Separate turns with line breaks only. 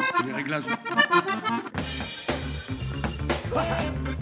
C'est les réglages.